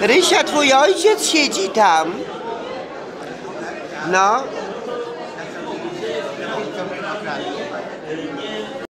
Rysia, twój ojciec siedzi tam. No.